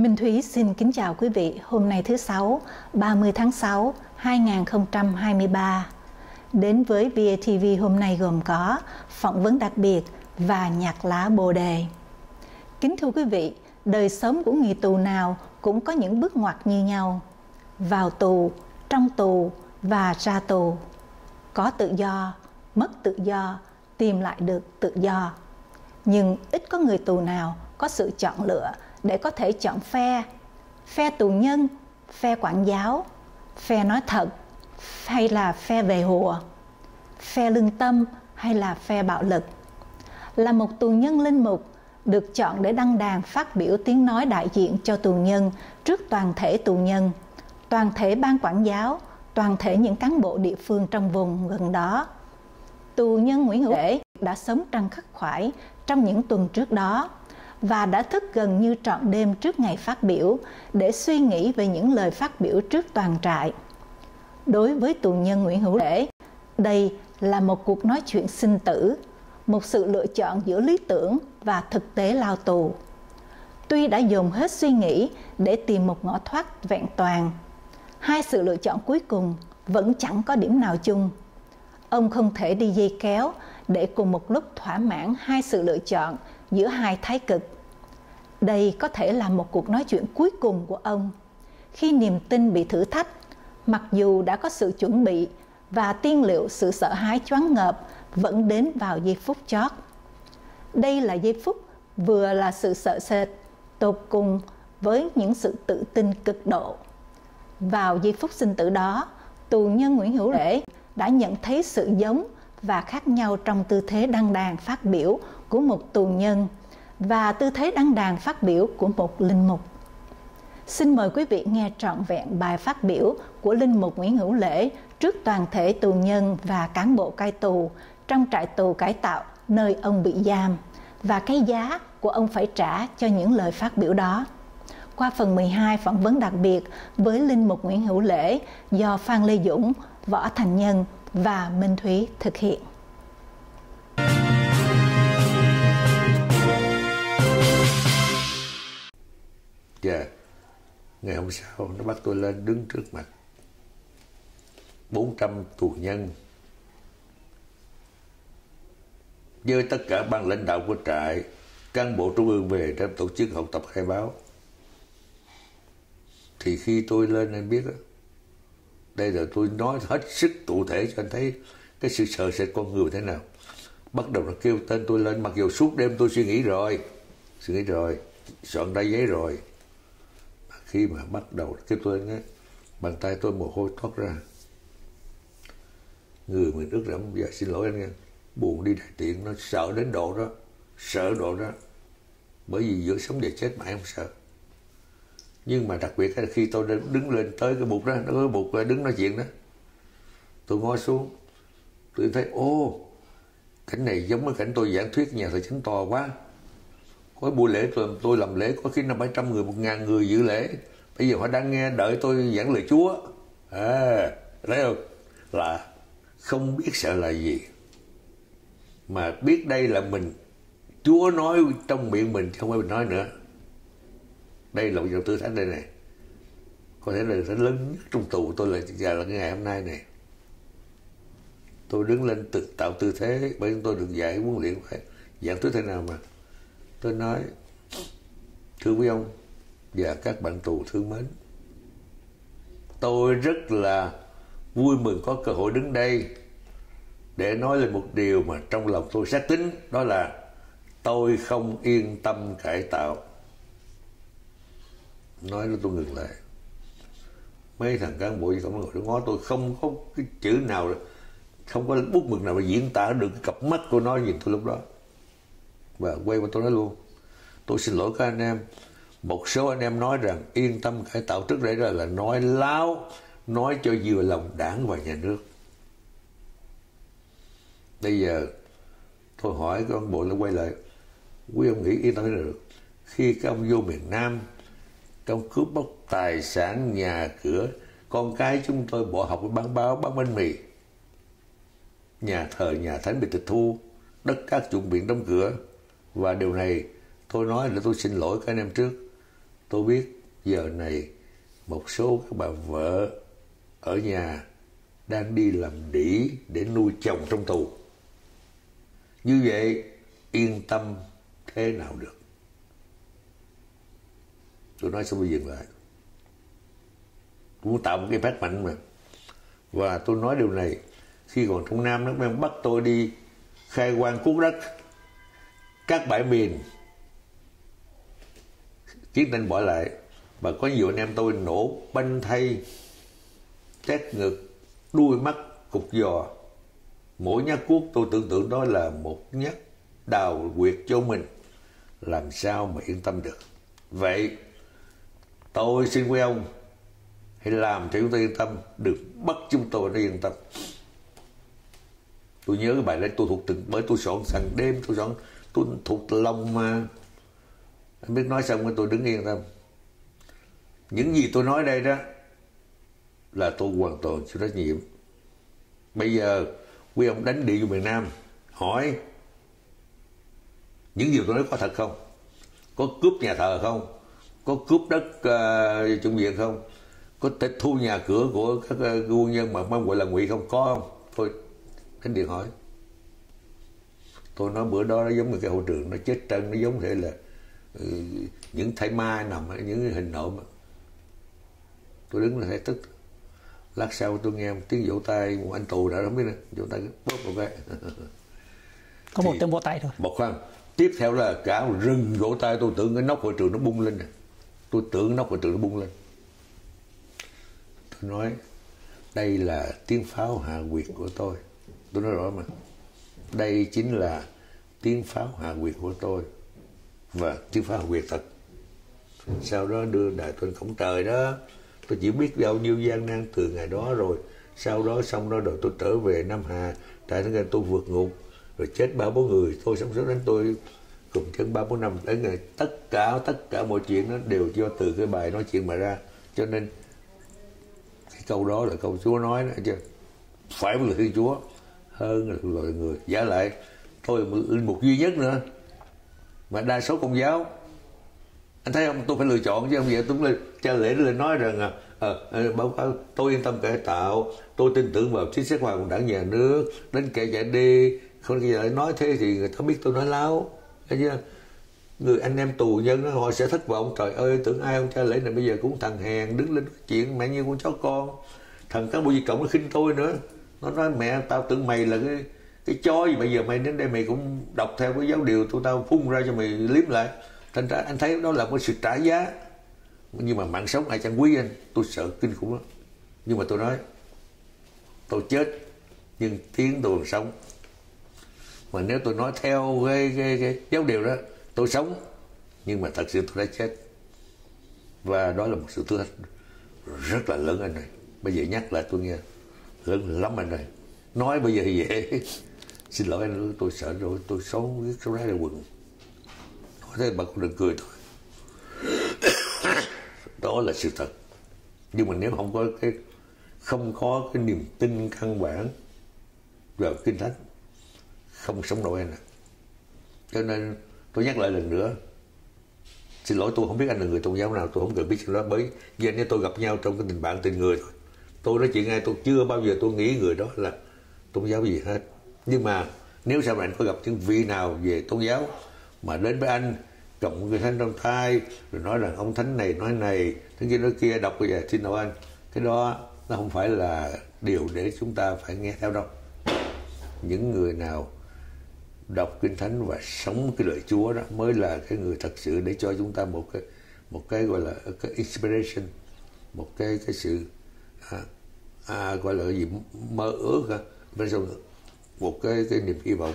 Minh Thúy xin kính chào quý vị. Hôm nay thứ Sáu, 30 tháng 6, 2023. Đến với VATV hôm nay gồm có phỏng vấn đặc biệt và nhạc lá bồ đề. Kính thưa quý vị, đời sống của người tù nào cũng có những bước ngoặt như nhau. Vào tù, trong tù và ra tù. Có tự do, mất tự do, tìm lại được tự do. Nhưng ít có người tù nào có sự chọn lựa để có thể chọn phe. Phe tù nhân, phe quản giáo, phe nói thật, hay là phe về hùa, phe lương tâm, hay là phe bạo lực. Là một tù nhân linh mục, được chọn để đăng đàn phát biểu tiếng nói đại diện cho tù nhân trước toàn thể tù nhân, toàn thể ban quản giáo, toàn thể những cán bộ địa phương trong vùng gần đó. Tù nhân Nguyễn Hữu Lễ đã sống trăng khắc khoải trong những tuần trước đó và đã thức gần như trọn đêm trước ngày phát biểu để suy nghĩ về những lời phát biểu trước toàn trại. Đối với tù nhân Nguyễn Hữu Lễ, đây là một cuộc nói chuyện sinh tử, một sự lựa chọn giữa lý tưởng và thực tế lao tù. Tuy đã dùng hết suy nghĩ để tìm một ngõ thoát vẹn toàn, hai sự lựa chọn cuối cùng vẫn chẳng có điểm nào chung. Ông không thể đi dây kéo để cùng một lúc thỏa mãn hai sự lựa chọn giữa hai thái cực. Đây có thể là một cuộc nói chuyện cuối cùng của ông khi niềm tin bị thử thách, mặc dù đã có sự chuẩn bị và tiên liệu sự sợ hãi choáng ngợp vẫn đến vào giây phút chót. Đây là giây phút vừa là sự sợ sệt tột cùng với những sự tự tin cực độ. Vào giây phút sinh tử đó, tù nhân Nguyễn Hữu Lễ đã nhận thấy sự giống và khác nhau trong tư thế đăng đàn phát biểu của một tù nhân và tư thế đăng đàn phát biểu của một linh mục. Xin mời quý vị nghe trọn vẹn bài phát biểu của linh mục Nguyễn Hữu Lễ trước toàn thể tù nhân và cán bộ cai tù trong trại tù cải tạo nơi ông bị giam và cái giá của ông phải trả cho những lời phát biểu đó. Qua phần 12 phỏng vấn đặc biệt với Linh Mục Nguyễn Hữu Lễ do Phan Lê Dũng, Võ Thành Nhân và Minh Thúy thực hiện. Dạ. Ngày hôm sau nó bắt tôi lên đứng trước mặt. 400 tù nhân. Với tất cả ban lãnh đạo của trại cán bộ trung ương về để tổ chức học tập khai báo. Thì khi tôi lên anh biết đó, đây là tôi nói hết sức cụ thể cho anh thấy cái sự sợ sệt con người thế nào. Bắt đầu nó kêu tên tôi lên mặc dù suốt đêm tôi suy nghĩ rồi suy nghĩ rồi soạn ra giấy rồi khi mà bắt đầu cái tôi ấy, bàn tay tôi mồ hôi thoát ra. Người mình ước rẫm dạ xin lỗi anh nha buồn đi đại tiện nó sợ đến độ đó sợ độ đó. Bởi vì giữa sống và chết mà em không sợ. Nhưng mà đặc biệt là khi tôi đứng lên tới cái bục đó nó có bục đứng nói chuyện đó. Tôi ngó xuống tôi thấy ô cảnh này giống với cảnh tôi giảng thuyết nhà thờ chánh to quá có buổi lễ tôi tôi làm lễ có khi năm bảy trăm người, một ngàn người dự lễ. Bây giờ họ đang nghe đợi tôi giảng lời chúa. À thấy không? Là không biết sợ là gì. Mà biết đây là mình. Chúa nói trong miệng mình không phải mình nói nữa. Đây là một dòng tư thánh đây này. Có thể là thánh lớn nhất trong tù tôi là giờ là cái ngày hôm nay này. Tôi đứng lên tự tạo tư thế, bởi tôi được dạy huấn luyện phải dạng thứ thế nào mà tôi nói, thưa quý ông và các bạn tù thương mến, tôi rất là vui mừng có cơ hội đứng đây để nói lên một điều mà trong lòng tôi xác tính đó là tôi không yên tâm cải tạo. Nói nó tôi ngừng lại. Mấy thằng cán bộ cộng ngồi đó ngó tôi không có cái chữ nào không có bút mực nào mà diễn tả được cái cặp mắt của nó, nhìn tôi lúc đó và quay qua tôi nói luôn tôi xin lỗi các anh em. Một số anh em nói rằng yên tâm cải tạo trước đây là, là nói láo nói cho vừa lòng đảng và nhà nước. Bây giờ tôi hỏi các ông bộ nó quay lại quý ông nghĩ yên tâm được. Khi các ông vô miền nam các ông cướp bóc tài sản nhà cửa con cái chúng tôi bỏ học bán báo bán bánh mì nhà thờ nhà thánh bị tịch thu đất các chuẩn bị đóng cửa và điều này tôi nói là tôi xin lỗi các anh em trước. Tôi biết giờ này một số các bà vợ ở nhà đang đi làm đĩ để nuôi chồng trong tù. Như vậy, yên tâm thế nào được? Tôi nói xong bây dừng lại. Muốn tạo một cái phát mạnh mà. Và tôi nói điều này khi còn trong Nam nó đang bắt tôi đi khai quang cuốc đất các bãi miền chiến tranh bỏ lại và có nhiều anh em tôi nổ banh thay, tét ngực đuôi mắt cục giò. Mỗi nhát cuốc tôi tưởng tượng đó là một nhát đào quyệt cho mình. Làm sao mà yên tâm được? Vậy, tôi xin quý ông hãy làm cho chúng tôi yên tâm được bắt chúng tôi nó yên tâm. Tôi nhớ cái bài đấy tôi thuộc từng bởi tôi soạn sẵn đêm, tôi soạn tôi thuộc lòng mà anh biết nói xong tôi đứng yên tâm những gì tôi nói đây đó là tôi hoàn toàn chịu trách nhiệm. Bây giờ quý ông đánh địa vô miền Nam hỏi những điều tôi nói có thật không? Có cướp nhà thờ không? Có cướp đất ờ, uh, trung viện không? Có tịch thu nhà cửa của các ờ, uh, quân nhân mà mong gọi là ngụy không? Có không? Thôi đánh điện hỏi tôi nói bữa đó nó giống như cái hội trường nó chết trân nó giống thể là uh, những thảy ma nằm ở những hình nộm tôi đứng là thấy tức. Lát sau tôi nghe một tiếng vỗ tay một anh tù đã không biết nữa vỗ tay bóp một cái. Có một tiếng vỗ tay thôi. một khoan. Tiếp theo là cả rừng vỗ tay tôi tưởng cái nóc hội trường nó bung lên này tôi tưởng nóc hội trường nó bung lên. Tôi nói đây là tiếng pháo hạ quyệt của tôi. Tôi nói rõ mà đây chính là tiếng pháo hạ quyệt của tôi. Và tiếng pháo hạ quyệt thật. Sau đó đưa đại tuần cổng trời đó, tôi chỉ biết bao nhiêu gian nan từ ngày đó rồi. Sau đó xong đó rồi tôi trở về Nam Hà. Tại thế tôi vượt ngục? Rồi chết ba bốn người. Tôi sống sót đến tôi cùng chân ba bốn năm. Tới ngày tất cả tất cả mọi chuyện nó đều do từ cái bài nói chuyện mà ra. Cho nên, cái câu đó là câu Chúa nói đó, chứ phải là Thiên Chúa hơn là loài người. Giả lại tôi là linh mục duy nhất nữa. Mà đa số công giáo. Anh thấy không? Tôi phải lựa chọn chứ không vậy? Tôi lên cha lễ lên nói rằng à, à, à báo cáo à, tôi yên tâm cải tạo. Tôi tin tưởng vào chính sách hòa của đảng nhà nước. Đến kẻ giải đi. Không khi lại nói thế thì người ta biết tôi nói láo. Thấy chưa? Người anh em tù nhân đó, họ sẽ thất vọng. Trời ơi tưởng ai ông cha lễ này bây giờ cũng thằng hèn đứng lên chuyện mẹ như con chó con. Thằng cán bộ di cộng nó khinh tôi nữa nó nói mẹ tao tưởng mày là cái cái chó gì bây giờ mày đến đây mày cũng đọc theo cái giáo điều tụi tao phun ra cho mày liếm lại. Thành ra anh thấy đó là một sự trả giá. Nhưng mà mạng sống ai chẳng quý anh. Tôi sợ kinh khủng lắm. Nhưng mà tôi nói tôi chết nhưng tiếng tôi sống. Mà nếu tôi nói theo cái, cái, cái giáo điều đó tôi sống. Nhưng mà thật sự tôi đã chết. Và đó là một sự thử thách rất là lớn anh này bây giờ nhắc lại tôi nghe lớn lắm anh này nói bây giờ dễ. Xin lỗi anh, tôi sợ rồi, tôi xấu biết xấu ra quần. Có thế bà cũng đừng cười thôi. Đó là sự thật. Nhưng mà nếu không có cái, không có cái niềm tin căn bản vào kinh thánh, không sống nổi anh ạ. Cho nên tôi nhắc lại lần nữa, xin lỗi tôi không biết anh là người tôn giáo nào, tôi không cần biết chuyện đó. Bởi vì anh tôi gặp nhau trong cái tình bạn tình người thôi tôi nói chuyện ngay, tôi chưa bao giờ tôi nghĩ người đó là tôn giáo gì hết. Nhưng mà nếu sau này anh có gặp những vị nào về tôn giáo mà đến với anh cộng người thánh trong thai, rồi nói rằng ông thánh này nói này thánh kia nói kia, đọc bây giờ xin lỗi anh, cái đó nó không phải là điều để chúng ta phải nghe theo đâu. Những người nào đọc kinh thánh và sống cái lời Chúa đó mới là cái người thật sự để cho chúng ta một cái một cái gọi là, cái inspiration, một cái cái sự à, à, gọi là cái gì? Mơ ước ha bên một cái cái niềm hy vọng.